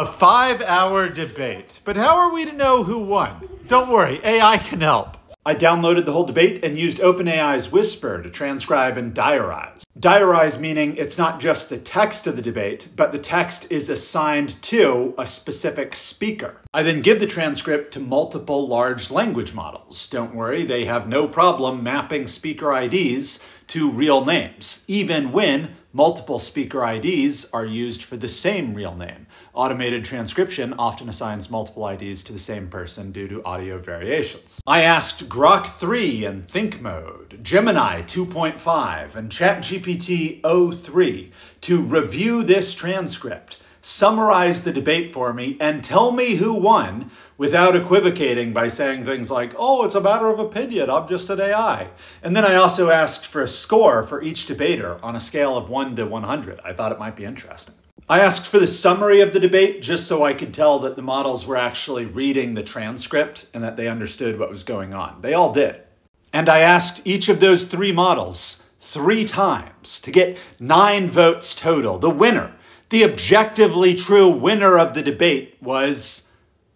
A five hour debate. But how are we to know who won? Don't worry, AI can help. I downloaded the whole debate and used OpenAI's Whisper to transcribe and diarize. Diarize meaning it's not just the text of the debate, but the text is assigned to a specific speaker. I then give the transcript to multiple large language models. Don't worry, they have no problem mapping speaker IDs to real names, even when multiple speaker IDs are used for the same real name. Automated transcription often assigns multiple IDs to the same person due to audio variations. I asked Grok 3 in Think Mode, Gemini 2.5, and ChatGPT o3 to review this transcript, summarize the debate for me, and tell me who won without equivocating by saying things like, oh, it's a matter of opinion, I'm just an AI. And then I also asked for a score for each debater on a scale of 1 to 100. I thought it might be interesting. I asked for the summary of the debate just so I could tell that the models were actually reading the transcript and that they understood what was going on. They all did. And I asked each of those three models three times to get nine votes total. The winner, the objectively true winner of the debate was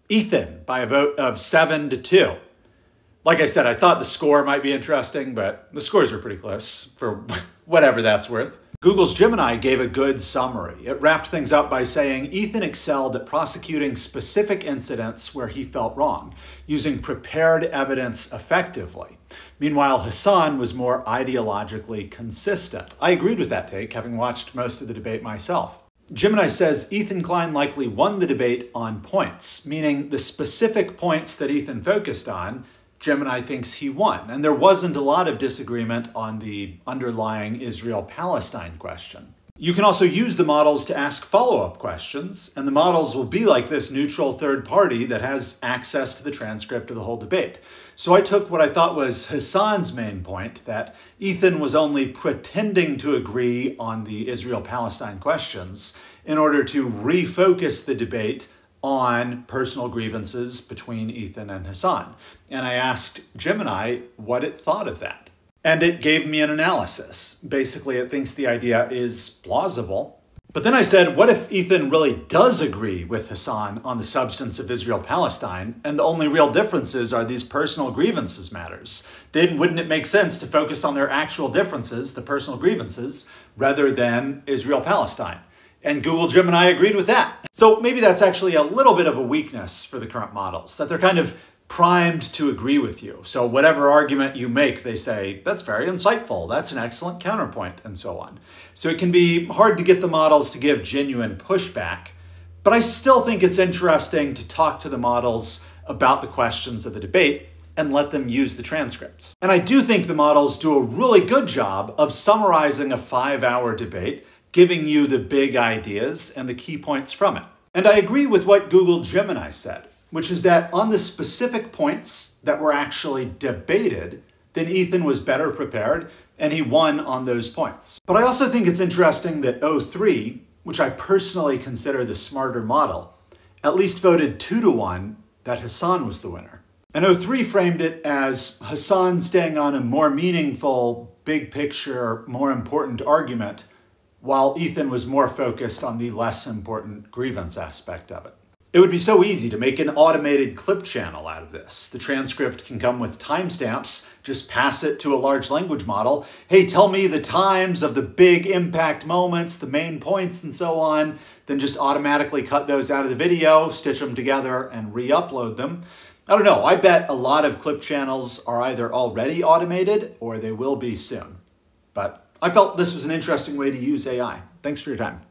Ethan by a vote of seven to two. Like I said, I thought the score might be interesting, but the scores are pretty close for whatever that's worth. Google's Gemini gave a good summary. It wrapped things up by saying Ethan excelled at prosecuting specific incidents where he felt wrong, using prepared evidence effectively. Meanwhile, Hassan was more ideologically consistent. I agreed with that take, having watched most of the debate myself. Gemini says Ethan Klein likely won the debate on points, meaning the specific points that Ethan focused on Gemini thinks he won. And there wasn't a lot of disagreement on the underlying Israel Palestine question. You can also use the models to ask follow up questions, and the models will be like this neutral third party that has access to the transcript of the whole debate. So I took what I thought was Hassan's main point that Ethan was only pretending to agree on the Israel Palestine questions in order to refocus the debate on personal grievances between Ethan and Hassan. And I asked Gemini what it thought of that. And it gave me an analysis. Basically, it thinks the idea is plausible. But then I said, what if Ethan really does agree with Hassan on the substance of Israel Palestine, and the only real differences are these personal grievances matters? Then wouldn't it make sense to focus on their actual differences, the personal grievances, rather than Israel Palestine? And Google Gemini agreed with that. So maybe that's actually a little bit of a weakness for the current models, that they're kind of primed to agree with you. So whatever argument you make, they say, that's very insightful, that's an excellent counterpoint, and so on. So it can be hard to get the models to give genuine pushback, but I still think it's interesting to talk to the models about the questions of the debate and let them use the transcript. And I do think the models do a really good job of summarizing a five hour debate giving you the big ideas and the key points from it. And I agree with what Google Gemini said, which is that on the specific points that were actually debated, then Ethan was better prepared and he won on those points. But I also think it's interesting that O3, which I personally consider the smarter model, at least voted two to one that Hassan was the winner. And O3 framed it as Hassan staying on a more meaningful, big picture, more important argument while Ethan was more focused on the less important grievance aspect of it. It would be so easy to make an automated clip channel out of this. The transcript can come with timestamps. Just pass it to a large language model. Hey, tell me the times of the big impact moments, the main points, and so on. Then just automatically cut those out of the video, stitch them together, and re-upload them. I don't know. I bet a lot of clip channels are either already automated or they will be soon. But I felt this was an interesting way to use AI. Thanks for your time.